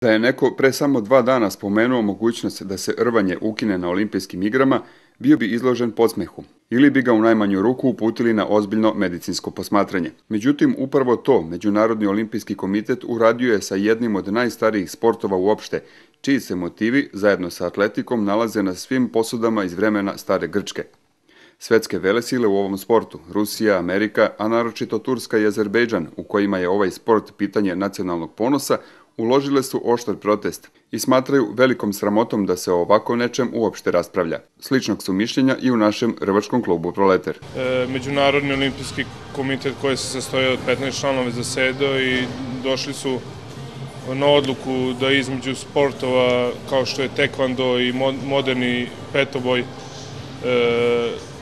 Da je neko pre samo dva dana spomenuo mogućnost da se rvanje ukine na olimpijskim igrama, bio bi izložen podsmehu ili bi ga u najmanju ruku uputili na ozbiljno medicinsko posmatranje. Međutim, upravo to Međunarodni olimpijski komitet uradio je sa jednim od najstarijih sportova uopšte, čiji se motivi, zajedno sa atletikom, nalaze na svim posudama iz vremena stare Grčke. Svetske velesile u ovom sportu, Rusija, Amerika, a naročito Turska i Azerbejdžan, u kojima je ovaj sport pitanje nacionalnog ponosa, uložile su oštar protest i smatraju velikom sramotom da se o ovako nečem uopšte raspravlja. Sličnog su mišljenja i u našem rvačkom klubu Proleter. E, Međunarodni olimpijski komitet koji se sastoje od 15 članova zasedo i došli su na odluku da između sportova kao što je tekvando i moderni petoboj e,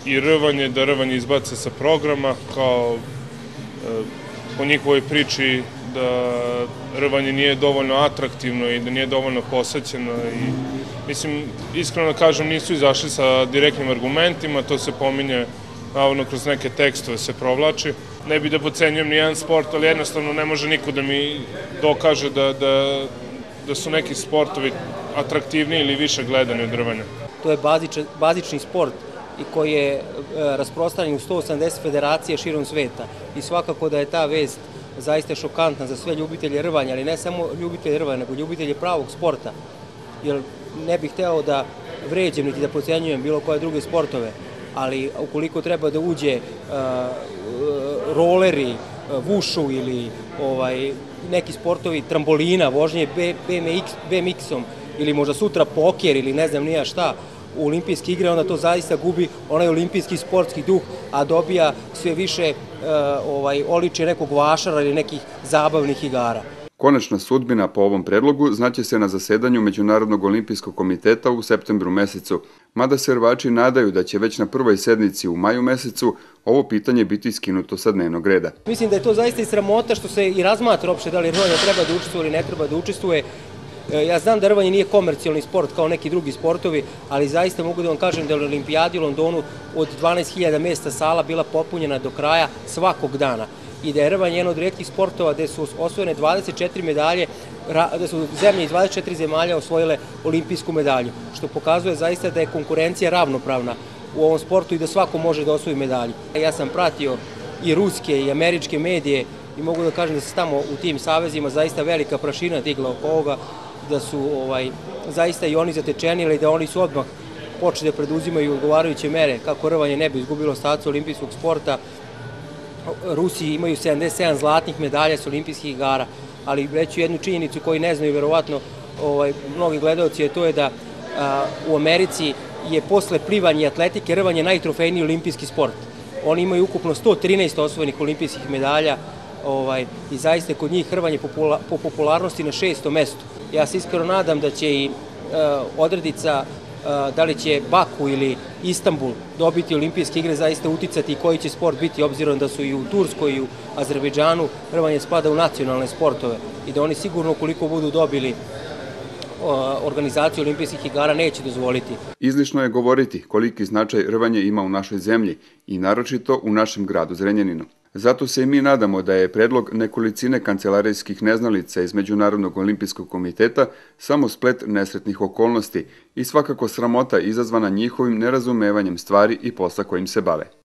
i rvanje, da rvanje izbace sa programa kao e, po njihovoj priči da rvanje nije dovoljno atraktivno i da nije dovoljno posećeno i mislim, iskreno da kažem, nisu izašli sa direktnim argumentima, to se pominje navodno kroz neke tekstove se provlači. Ne bi da pocenjujem ni jedan sport, ali jednostavno ne može niko da mi dokaže da, da, da su neki sportovi atraktivniji ili više gledani od rvanja. To je bazični, bazični sport i koji je e, rasprostranjen u 180 federacije širom sveta i svakako da je ta vest zaista šokantna za sve ljubitelje rvanja, ali ne samo ljubitelje rvanja, nego ljubitelje pravog sporta. Jer ne bih hteo da vređem niti da pocenjujem bilo koje druge sportove, ali ukoliko treba da uđe uh, roleri, vušu ili ovaj, neki sportovi trambolina, vožnje BMX, BMX-om ili možda sutra poker ili ne znam nija šta, u olimpijske igre, onda to zaista gubi onaj olimpijski sportski duh, a dobija sve više e, ovaj, oliče nekog vašara ili nekih zabavnih igara. Konačna sudbina po ovom predlogu znaće se na zasedanju Međunarodnog olimpijskog komiteta u septembru mesecu, mada se rvači nadaju da će već na prvoj sednici u maju mesecu ovo pitanje biti skinuto sa dnevnog reda. Mislim da je to zaista i sramota što se i razmatra opšte da li rvanje treba da učestvuje ili ne treba da učestvuje, ja znam da rvanje nije komercijalni sport kao neki drugi sportovi, ali zaista mogu da vam kažem da je olimpijadi u Londonu od 12.000 mesta sala bila popunjena do kraja svakog dana i da je rvanje jedan od redkih sportova gde su osvojene 24 medalje, da su zemlje iz 24 zemalja osvojile olimpijsku medalju, što pokazuje zaista da je konkurencija ravnopravna u ovom sportu i da svako može da osvoji medalju. Ja sam pratio i ruske i američke medije i mogu da kažem da se tamo u tim savezima zaista velika prašina digla oko ovoga da su ovaj, zaista i oni zatečenili, da oni su odmah počeli da preduzimaju odgovarajuće mere kako rvanje ne bi izgubilo stacu olimpijskog sporta. Rusi imaju 77 zlatnih medalja sa olimpijskih igara, ali reću jednu činjenicu koju ne znaju verovatno ovaj, mnogi gledalci, je to je da a, u Americi je posle plivanja i atletike rvanje najtrofejniji olimpijski sport. Oni imaju ukupno 113 osvojenih olimpijskih medalja ovaj, i zaista kod njih hrvanje po popularnosti na šestom mestu. Ja se iskreno nadam da će i e, odredica e, da li će Baku ili Istanbul dobiti olimpijske igre zaista uticati i koji će sport biti obzirom da su i u Turskoj i u Azerbejdžanu hrvanje spada u nacionalne sportove i da oni sigurno koliko budu dobili organizaciju olimpijskih igara neće dozvoliti. Izlišno je govoriti koliki značaj rvanje ima u našoj zemlji i naročito u našem gradu Zrenjaninu. Zato se i mi nadamo da je predlog nekolicine kancelarijskih neznalica iz Međunarodnog olimpijskog komiteta samo splet nesretnih okolnosti i svakako sramota izazvana njihovim nerazumevanjem stvari i posla kojim se bave.